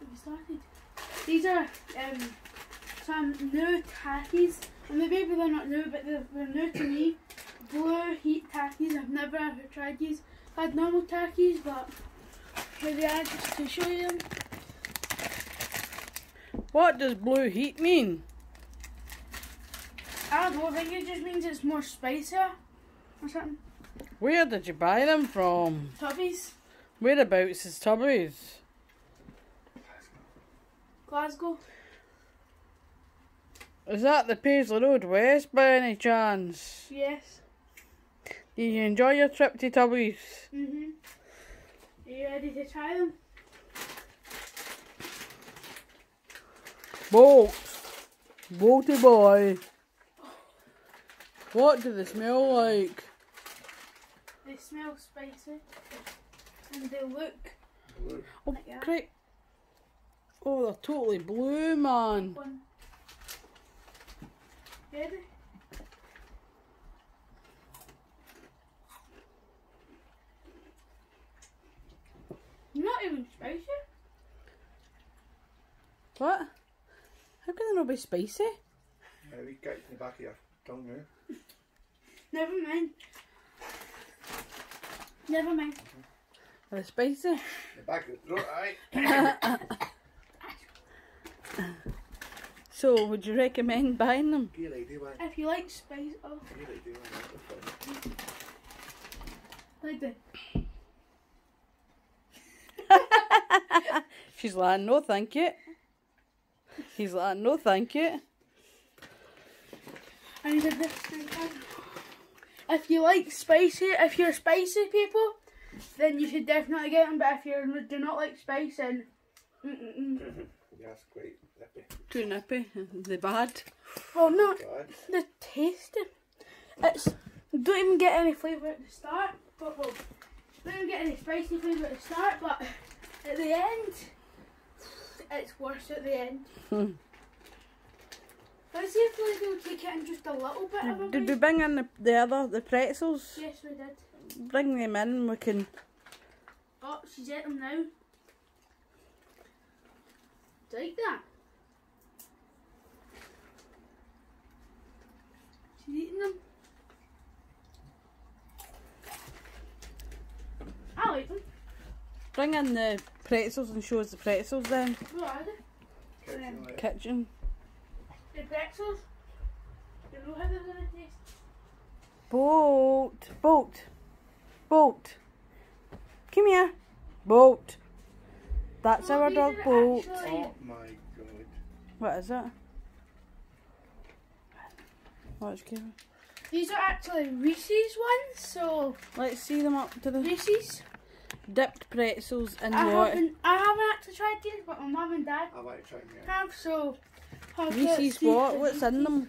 we started. These are um, some new Takis, and maybe they're not new, but they're, they're new to me. Blue heat Takis. I've never ever tried these. I've had normal Takis, but here they are just to show you them. What does blue heat mean? I don't know. I think it just means it's more spicier or something. Where did you buy them from? Tubbies, Whereabouts is Tubby's? Glasgow. Is that the Paisley Road West by any chance? Yes. Did you enjoy your trip to Tubby's? Mhm. Are you ready to try them? Bolt. Bolty boy. What do they smell like? They smell spicy, and they look Blue. Oh, like great. Oh, they're totally blue, man. One. Ready? Not even spicy. What? How can they not be spicy? Yeah, we got in the back of your tongue now. Never mind. Never mind. Are they spicy? The back of the throat, aye. So, would you recommend buying them? Good idea, man. If you like spice, oh, Good idea, man. like the She's like, no, thank you. He's like, no, thank you. I need a. If you like spicy, if you're spicy people, then you should definitely get them. But if you do not like spice, then mm-mm-mm. Yeah, that's quite nippy. Too nippy. They're bad. well, no, God. the tasty. It's don't even get any flavour at the start, but well, you don't even get any spicy flavour at the start, but at the end, it's worse at the end. Hmm. Let's see if like, they'll take it in just a little bit of a Did we bring in the, the other, the pretzels? Yes, we did. Bring them in, we can... Oh, she's at them now. Like that. She's eating them. I'll eat them. Bring in the pretzels and show us the pretzels then. What are they? Kitchen, um, like, Kitchen. The pretzels. You know how they're gonna taste. Boat. Boat. Boat. Come here. Boat. That's our dog are Boat. Oh my god. What is it? What's Kevin? These are actually Reese's ones, so Let's see them up to the Reese's. dipped pretzels in I what? haven't, I haven't actually tried these, but my mum and dad I like trying that. have, so. Reese's see what? What's in them?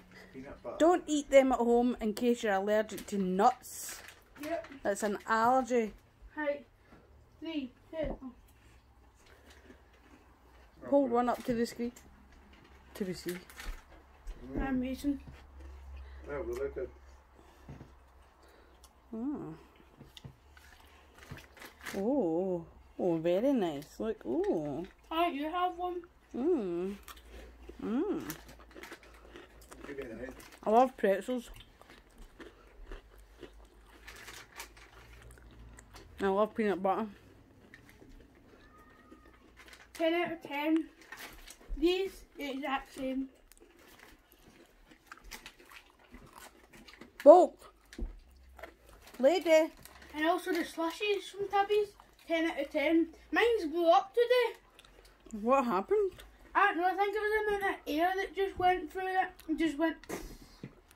Don't eat them at home in case you're allergic to nuts. Yep. It's an allergy. Right. Three, two. Oh. Hold one up to the ski. To the sea. Mm. I'm using. Oh, we look good. Oh. Oh. Oh, very nice. Look. Oh. Alright, you have one. Mmm. Mmm. You get it. I love pretzels. I love peanut butter. 10 out of 10. These, the exact same. Bolt. Lady. And also the slushies from Tubby's. 10 out of 10. Mine's blew up today. What happened? I don't know, I think it was the amount of air that just went through it. It just went.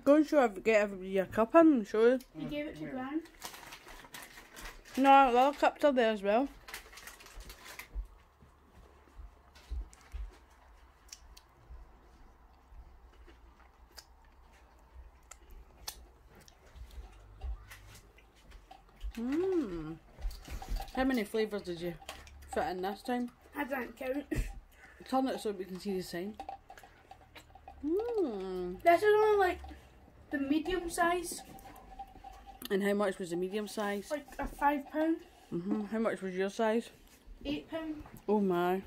Go and show every, get everybody your cup in and show you. He gave it to Yeah. Gran. No, the other cups are there as well. Mmm. How many flavours did you fit in this time? I don't count. Turn it so we can see the sign. Mmm. This is only like the medium size, And how much was the medium size? like a five pound, hmm How much was your size? eight pound. Oh my.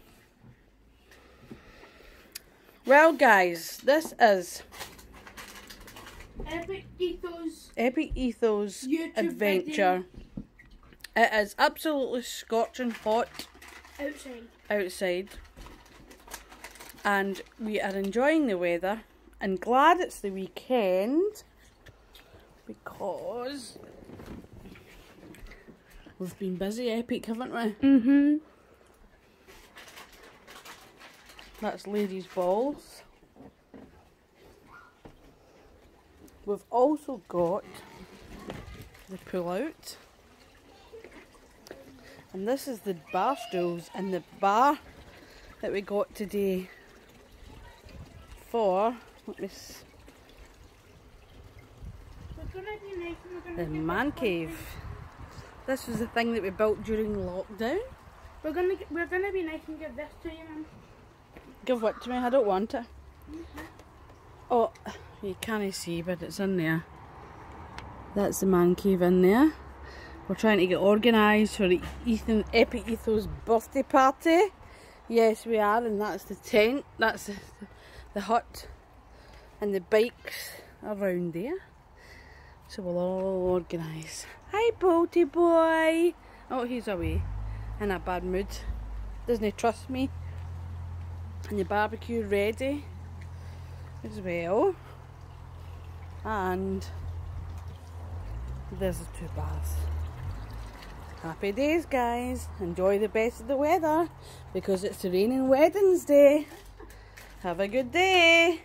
Well, guys, this is Epic Ethos Epic Ethos YouTube Adventure. It is absolutely scorching hot outside. outside, and we are enjoying the weather and glad it's the weekend because we've been busy, Epic, haven't we? Mm-hmm. That's ladies' balls. We've also got the pull out. And this is the bar stools and the bar that we got today for let me s- We're gonna be nice and we're the man cave. This was the thing that we built during lockdown. We're gonna we're gonna be nice and give this to you, man. Give what to me? I don't want it. Oh, you can't see, but it's in there. That's the man cave in there. We're trying to get organised for Ethan Epic Ethos birthday party. Yes, we are, and that's the tent. That's the, the hut, and the bikes around there. So we'll all organise. Hi, boaty boy. Oh, he's away in a bad mood. Doesn't he trust me? and the barbecue ready as well. And there's the two bars. Happy days, guys. Enjoy the best of the weather because it's raining Wednesday. Have a good day.